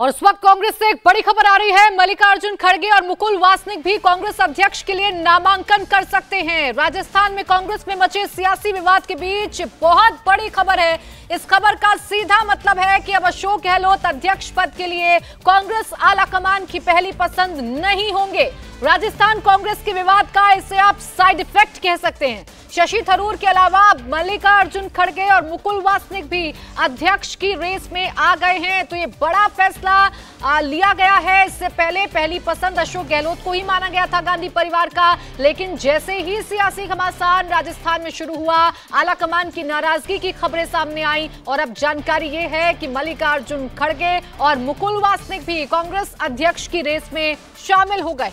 और इस वक्त कांग्रेस से एक बड़ी खबर आ रही है। मल्लिकार्जुन खड़गे और मुकुल वासनिक भी कांग्रेस अध्यक्ष के लिए नामांकन कर सकते हैं। राजस्थान में कांग्रेस में मचे सियासी विवाद के बीच बहुत बड़ी खबर है। इस खबर का सीधा मतलब है कि अब अशोक गहलोत अध्यक्ष पद के लिए कांग्रेस आलाकमान की पहली पसंद नहीं होंगे। राजस्थान कांग्रेस के विवाद का इसे आप साइड इफ़ेक्ट कह सकते हैं। शशि थरूर के अलावा मल्लिकार्जुन खड़गे और मुकुल वासनिक भी अध्यक्ष की रेस में आ गए हैं। तो ये बड़ा फैसला लिया गया है। इससे पहले पहली पसंद अशोक गहलोत को ही माना गया था गांधी परिवार का। लेकिन जैसे ही सियासी घमासान राजस्थान में शुरू हुआ, आला कमान की नाराज़गी की खबरें सामने आई और अब जानकारी ये है कि मल्लिकार्जुन खड़गे और मुकुल वासनिक भी कांग्रेस अध्यक्ष की रेस में शामिल हो गए।